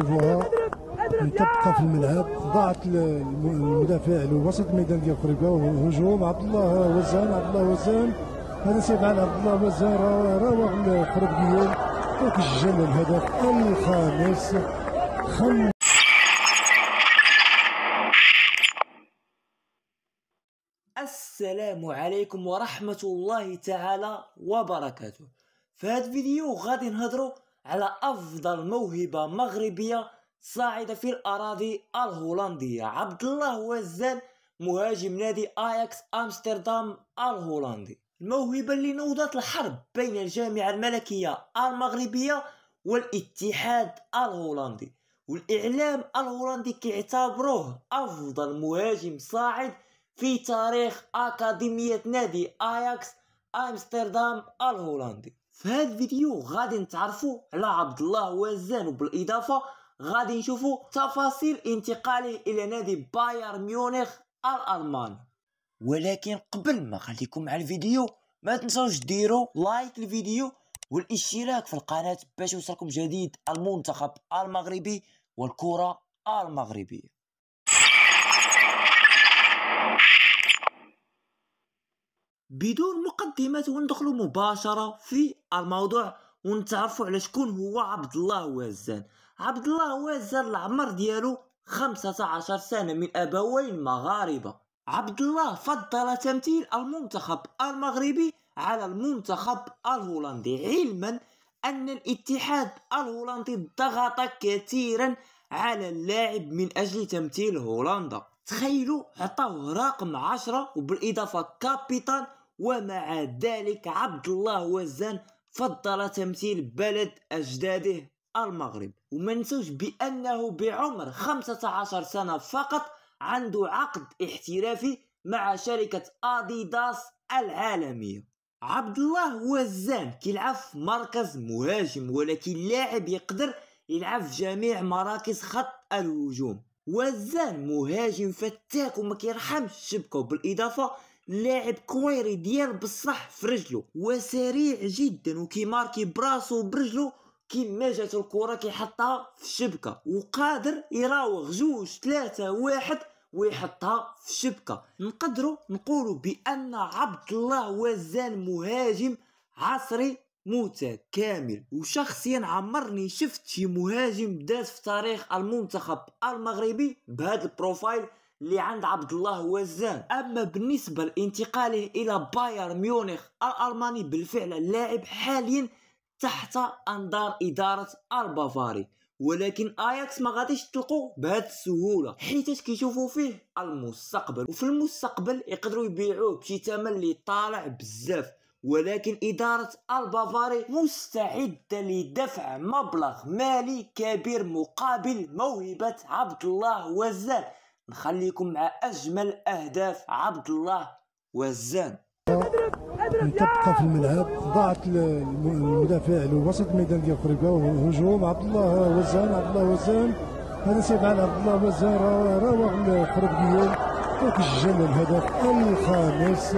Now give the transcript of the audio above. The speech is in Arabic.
تشوفوها. مطبقه في الملعب. ضاعت الم- المدافع لوسط الميدان ديال خريبكا هجوم. عبد الله وزان عبد الله وزان. هذا سيفعل عبد الله وزان را- راوغ الخريبكيين وكيسجل الهدف الخامس. خم السلام عليكم ورحمة الله تعالى وبركاته. في هذا الفيديو غادي نهضروا على أفضل موهبة مغربية صاعدة في الأراضي الهولندية. عبد الله وزان مهاجم نادي آياكس أمستردام الهولندي. الموهبة اللي نوضت الحرب بين الجامعة الملكية المغربية والاتحاد الهولندي. والإعلام الهولندي كيعتبروه أفضل مهاجم صاعد في تاريخ أكاديمية نادي أياكس أمستردام الهولندي. في هذا الفيديو غادي نتعرفوا على عبد الله وزان وبالإضافة غادي نشوفوا تفاصيل انتقاله إلى نادي بايرن ميونخ الألماني ولكن قبل ما خليكم على الفيديو ما تنسوش ديروا لايك الفيديو والاشتراك في القناة باش يوصلكم جديد المنتخب المغربي والكرة المغربية. بدون مقدمات وندخلوا مباشرة في الموضوع ونتعرفوا على شكون هو عبد الله وزان عبد الله وزان العمر ديالو 15 سنة من أبوين مغاربة. عبد الله فضل تمثيل المنتخب المغربي على المنتخب الهولندي علما أن الاتحاد الهولندي ضغط كثيرا على اللاعب من أجل تمثيل هولندا. تخيلوا عطاوه رقم عشرة وبالإضافة كابيتان ومع ذلك عبد الله وزان فضل تمثيل بلد أجداده المغرب. وما نسوش بأنه بعمر 15 سنة فقط عنده عقد احترافي مع شركة أديداس العالمية. عبد الله وزان كيلعب في مركز مهاجم ولكن لاعب يقدر يلعب في جميع مراكز خط الهجوم. وزان مهاجم فتاك وما كيرحمش الشبكه وبالإضافة لاعب كويري ديال بصح في رجله وسريع جدا وكيماركي براسو برجلو كيما جات الكرة كيحطها في الشبكة وقادر يراوغ جوج ثلاثة واحد ويحطها في الشبكة. نقدروا نقولوا بأن عبد الله وزان مهاجم عصري متكامل وشخصيا عمرني شفت شي مهاجم داز في تاريخ المنتخب المغربي بهذا ال profile. اللي عند عبد الله وزان أما بالنسبة لانتقاله إلى بايرن ميونخ الألماني بالفعل اللاعب حاليا تحت أنظار إدارة البافاري. ولكن آياكس ما غاديش تلقوا بهذه السهولة. حيت كيشوفوا فيه؟ المستقبل. وفي المستقبل يقدروا يبيعوه بشي ثمن اللي طالع بزاف. ولكن إدارة البافاري مستعدة لدفع مبلغ مالي كبير مقابل موهبة عبد الله وزان نخليكم مع أجمل أهداف عبد الله وزان. مطبقه في الملعب ضاعت الم- المدافع لوسط الميدان ديال خريبكا هجوم عبد الله وزان عبد الله وزان. هذا سيفعل عبد الله وزان را- راوغ الخريبكيين وكيسجل الهدف الخامس.